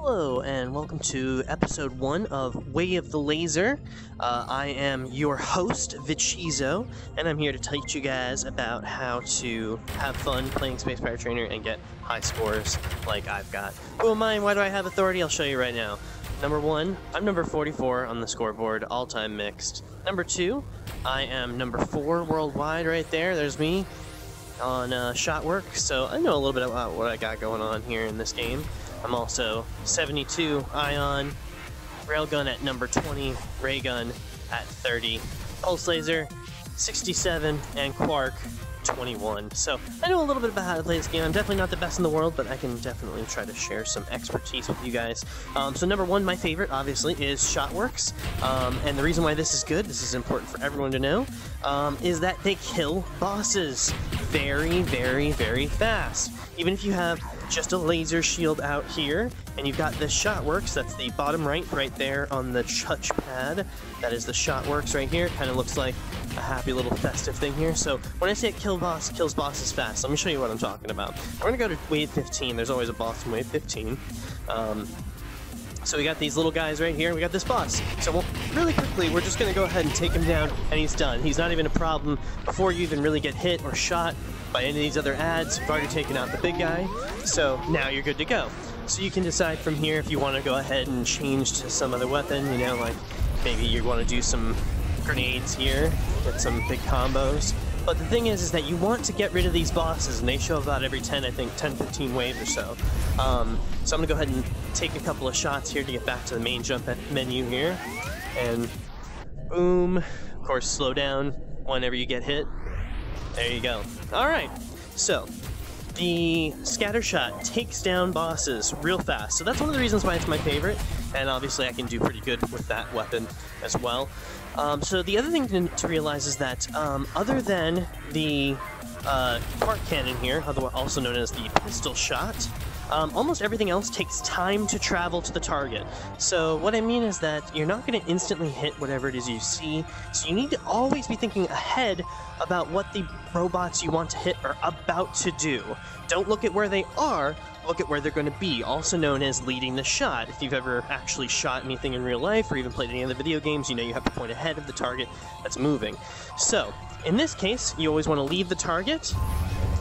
Hello, and welcome to episode one of Way of the Laser. Uh, I am your host, Vecheeso, and I'm here to teach you guys about how to have fun playing Space Pirate Trainer and get high scores like I've got. Who am I and why do I have authority? I'll show you right now. Number one, I'm number 44 on the scoreboard, all time mixed. Number two, I am number four worldwide right there. There's me on uh, shot work, so I know a little bit about what I got going on here in this game. I'm also 72 ion, railgun at number 20, ray gun at 30, pulse laser 67, and quark 21. So I know a little bit about how to play this game. I'm definitely not the best in the world, but I can definitely try to share some expertise with you guys. Um, so number one, my favorite, obviously, is Shotworks. Um, and the reason why this is good, this is important for everyone to know, um, is that they kill bosses very, very, very fast. Even if you have just a laser shield out here, and you've got the Shotworks, that's the bottom right, right there on the touch pad. That is the Shotworks right here. Kind of looks like a happy little festive thing here. So when I say kill boss, kills bosses fast, let me show you what I'm talking about. We're gonna go to wave 15. There's always a boss in wave 15. Um, so we got these little guys right here, and we got this boss. So we'll, really quickly, we're just gonna go ahead and take him down, and he's done. He's not even a problem before you even really get hit or shot by any of these other ads. You've already taken out the big guy, so now you're good to go. So you can decide from here if you want to go ahead and change to some other weapon, you know, like maybe you want to do some grenades here, get some big combos. But the thing is, is that you want to get rid of these bosses, and they show about every 10, I think, 10, 15 waves or so. Um, so I'm to go ahead and take a couple of shots here to get back to the main jump menu here. And boom. Of course, slow down whenever you get hit. There you go. Alright, so the scatter shot takes down bosses real fast. So that's one of the reasons why it's my favorite, and obviously I can do pretty good with that weapon as well. Um, so the other thing to, to realize is that um, other than the uh, quark cannon here, also known as the pistol shot, um, almost everything else takes time to travel to the target. So what I mean is that you're not going to instantly hit whatever it is you see, so you need to always be thinking ahead about what the robots you want to hit are about to do. Don't look at where they are, look at where they're going to be, also known as leading the shot. If you've ever actually shot anything in real life or even played any of the video games, you know you have to point ahead of the target that's moving. So, in this case, you always want to leave the target,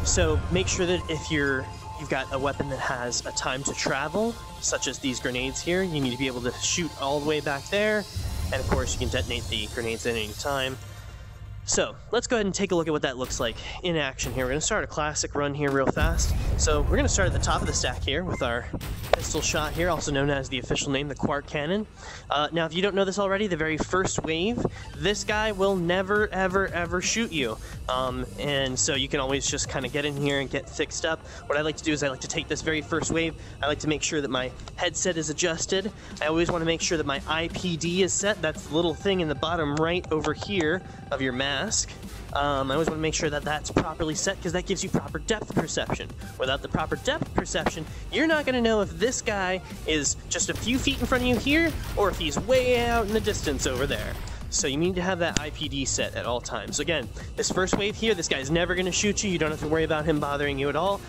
so make sure that if you're you've got a weapon that has a time to travel, such as these grenades here. You need to be able to shoot all the way back there, and of course you can detonate the grenades at any time. So, let's go ahead and take a look at what that looks like in action here. We're to start a classic run here real fast. So, we're going to start at the top of the stack here with our pistol shot here, also known as the official name, the Quark Cannon. Uh, now, if you don't know this already, the very first wave, this guy will never, ever, ever shoot you. Um, and so you can always just kind of get in here and get fixed up. What I like to do is I like to take this very first wave, I like to make sure that my headset is adjusted. I always want to make sure that my IPD is set. That's the little thing in the bottom right over here of your map mask. Um, I always want to make sure that that's properly set because that gives you proper depth perception. Without the proper depth perception, you're not going to know if this guy is just a few feet in front of you here or if he's way out in the distance over there. So you need to have that IPD set at all times. Again, this first wave here, this guy's never going to shoot you. You don't have to worry about him bothering you at all.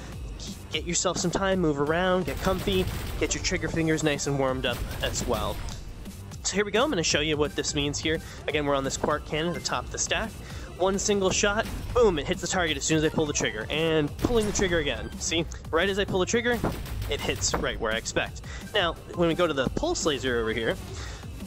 Get yourself some time, move around, get comfy, get your trigger fingers nice and warmed up as well. So here we go, I'm to show you what this means here. Again, we're on this Quark cannon at the top of the stack. One single shot, boom, it hits the target as soon as I pull the trigger. And pulling the trigger again. See, right as I pull the trigger, it hits right where I expect. Now, when we go to the pulse laser over here,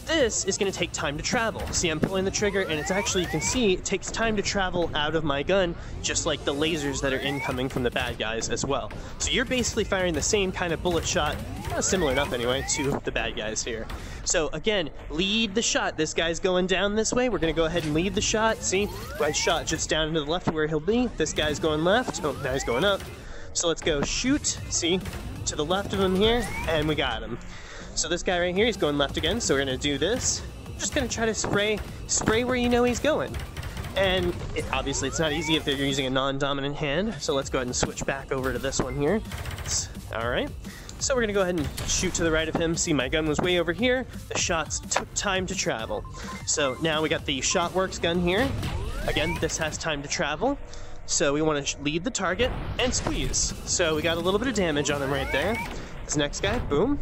this is going to take time to travel. See, I'm pulling the trigger, and it's actually, you can see, it takes time to travel out of my gun, just like the lasers that are incoming from the bad guys as well. So you're basically firing the same kind of bullet shot, similar enough anyway, to the bad guys here. So again, lead the shot. This guy's going down this way. We're to go ahead and lead the shot. See, my shot just down into the left where he'll be. This guy's going left. Oh, now he's going up. So let's go shoot. See, to the left of him here, and we got him. So this guy right here, he's going left again, so we're gonna do this. just gonna try to spray, spray where you know he's going. And it, obviously it's not easy if you're using a non-dominant hand, so let's go ahead and switch back over to this one here. All right. So we're gonna go ahead and shoot to the right of him. See, my gun was way over here. The shots took time to travel. So now we got the Shotworks gun here. Again, this has time to travel. So we want to lead the target and squeeze. So we got a little bit of damage on him right there. This next guy, boom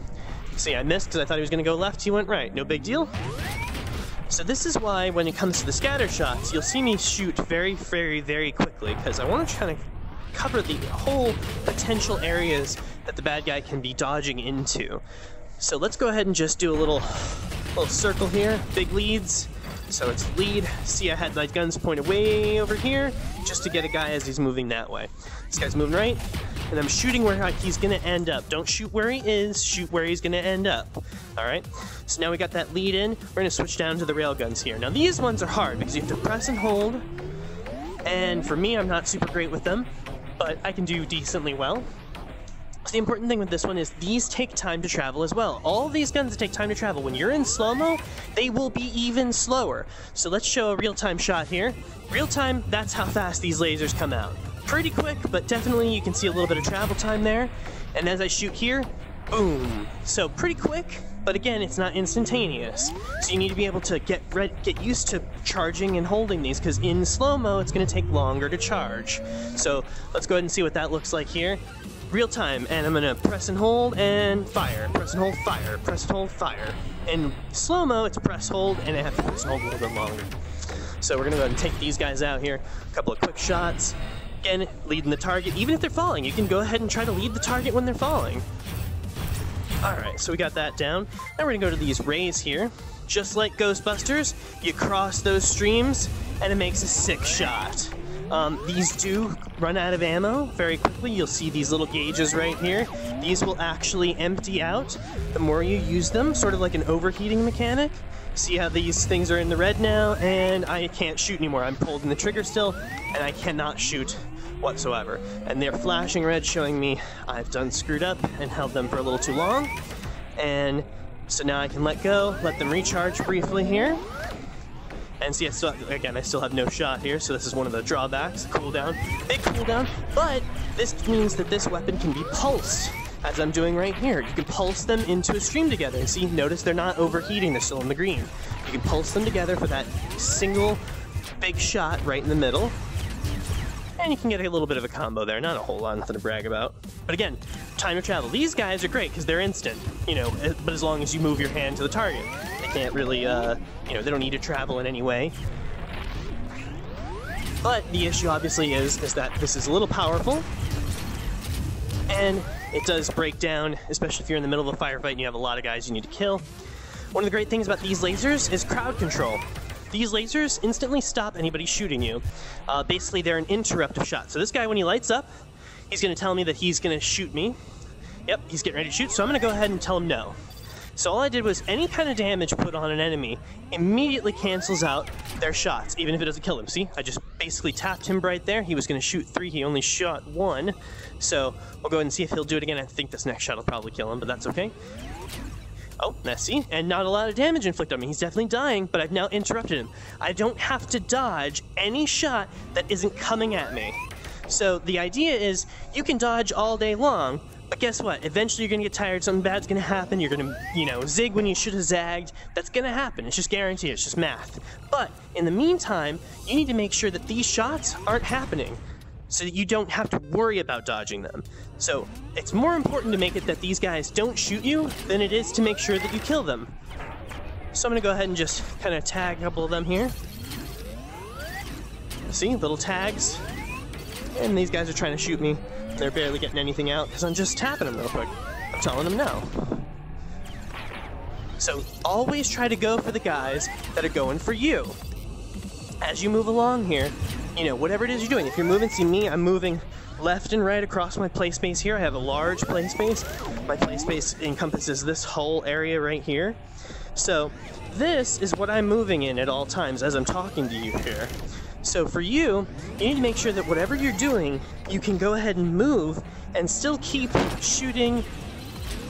See, I missed because I thought he was to go left. He went right. No big deal. So this is why when it comes to the scatter shots, you'll see me shoot very, very, very quickly because I want to try to cover the whole potential areas that the bad guy can be dodging into. So let's go ahead and just do a little, little circle here, big leads. So it's lead. See, I had my guns pointed way over here just to get a guy as he's moving that way. This guy's moving right, and I'm shooting where he's gonna end up. Don't shoot where he is, shoot where he's gonna end up. All right, so now we got that lead in. We're gonna switch down to the rail guns here. Now these ones are hard because you have to press and hold, and for me, I'm not super great with them, but I can do decently well. The important thing with this one is these take time to travel as well. All these guns take time to travel. When you're in slow-mo, they will be even slower. So let's show a real-time shot here. Real-time, that's how fast these lasers come out pretty quick, but definitely you can see a little bit of travel time there. And as I shoot here, boom. So pretty quick, but again, it's not instantaneous. So you need to be able to get get used to charging and holding these, because in slow-mo, it's going to take longer to charge. So let's go ahead and see what that looks like here. Real time, and I'm to press and hold and fire, press and hold, fire, press and hold, fire. In slow-mo, it's press, hold, and I have to press and hold a little bit longer. So we're to go ahead and take these guys out here. A couple of quick shots. Again, leading the target. Even if they're falling, you can go ahead and try to lead the target when they're falling. Alright, so we got that down. Now we're gonna go to these rays here. Just like Ghostbusters, you cross those streams, and it makes a sick shot. Um, these do run out of ammo very quickly. You'll see these little gauges right here. These will actually empty out the more you use them, sort of like an overheating mechanic. See how these things are in the red now, and I can't shoot anymore. I'm holding the trigger still, and I cannot shoot whatsoever. And they're flashing red, showing me I've done screwed up and held them for a little too long. And so now I can let go, let them recharge briefly here. And see, I still, again, I still have no shot here, so this is one of the drawbacks. Cooldown, big cooldown, but this means that this weapon can be pulsed as I'm doing right here. You can pulse them into a stream together. See, notice they're not overheating, they're still in the green. You can pulse them together for that single big shot right in the middle. And you can get a little bit of a combo there, not a whole lot, nothing to brag about. But again, time to travel. These guys are great because they're instant, you know, eh, but as long as you move your hand to the target. Can't really, uh, you know, they don't need to travel in any way. But the issue obviously is, is that this is a little powerful, and it does break down, especially if you're in the middle of a firefight and you have a lot of guys you need to kill. One of the great things about these lasers is crowd control. These lasers instantly stop anybody shooting you. Uh, basically, they're an interruptive shot. So this guy, when he lights up, he's going to tell me that he's going to shoot me. Yep, he's getting ready to shoot, so I'm going to go ahead and tell him no. So all I did was any kind of damage put on an enemy immediately cancels out their shots, even if it doesn't kill him. See, I just basically tapped him right there. He was going to shoot three, he only shot one. So we'll go ahead and see if he'll do it again. I think this next shot will probably kill him, but that's okay. Oh, messy, and not a lot of damage inflicted on me. He's definitely dying, but I've now interrupted him. I don't have to dodge any shot that isn't coming at me. So the idea is you can dodge all day long, but guess what? Eventually you're gonna get tired, something bad's gonna happen, you're gonna, you know, zig when you should have zagged. That's gonna happen. It's just guaranteed, it's just math. But in the meantime, you need to make sure that these shots aren't happening so that you don't have to worry about dodging them. So it's more important to make it that these guys don't shoot you than it is to make sure that you kill them. So I'm gonna go ahead and just kind of tag a couple of them here. See, little tags. And these guys are trying to shoot me. They're barely getting anything out because I'm just tapping them real quick. I'm telling them no. So always try to go for the guys that are going for you. As you move along here, you know, whatever it is you're doing, if you're moving, see me, I'm moving left and right across my play space here. I have a large play space. My play space encompasses this whole area right here. So this is what I'm moving in at all times as I'm talking to you here. So for you, you need to make sure that whatever you're doing, you can go ahead and move and still keep shooting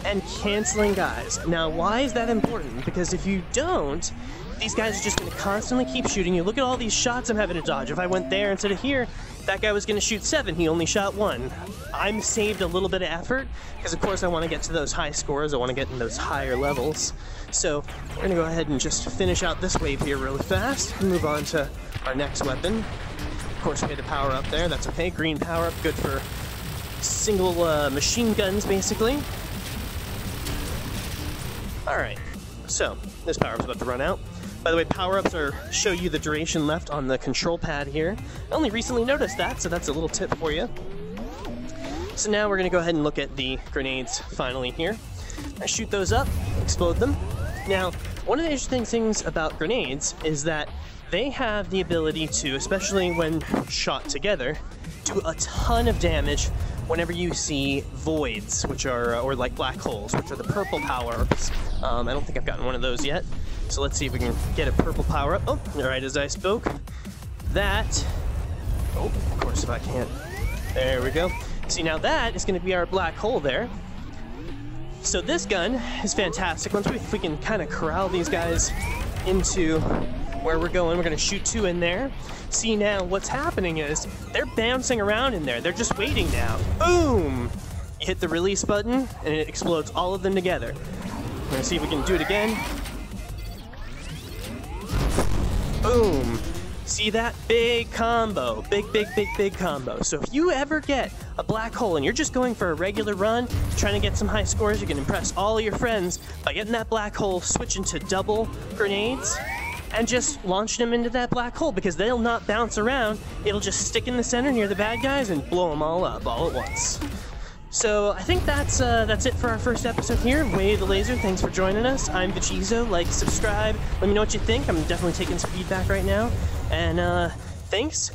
and canceling guys. Now, why is that important? Because if you don't, these guys are just going to constantly keep shooting you. Look at all these shots I'm having to dodge. If I went there instead of here, that guy was going to shoot seven. He only shot one. I'm saved a little bit of effort because, of course, I want to get to those high scores. I want to get in those higher levels. So we're going to go ahead and just finish out this wave here really fast and move on to our next weapon. Of course, we had the power up there. That's okay. Green power up, good for single uh, machine guns, basically. Alright, so this power-up's about to run out. By the way, power-ups are show you the duration left on the control pad here. I only recently noticed that, so that's a little tip for you. So now we're to go ahead and look at the grenades finally here. I shoot those up, explode them. Now, one of the interesting things about grenades is that they have the ability to, especially when shot together, do a ton of damage whenever you see voids, which are, or like black holes, which are the purple power-ups. Um, I don't think I've gotten one of those yet. So let's see if we can get a purple power-up. Oh, right as I spoke. That, oh, of course if I can't. There we go. See, now that is going to be our black hole there. So this gun is fantastic. Once we, we can kind of corral these guys into where we're going, we're to shoot two in there. See now, what's happening is they're bouncing around in there. They're just waiting now. Boom! You hit the release button, and it explodes all of them together. We're to see if we can do it again. Boom! See that? Big combo. Big, big, big, big combo. So if you ever get a black hole and you're just going for a regular run, trying to get some high scores, you can impress all your friends by getting that black hole, switching to double grenades, and just launch them into that black hole because they'll not bounce around. It'll just stick in the center near the bad guys and blow them all up all at once. So I think that's uh, that's it for our first episode here. Way the Laser. Thanks for joining us. I'm Vecheeso. Like, subscribe. Let me know what you think. I'm definitely taking some feedback right now. And uh, thanks.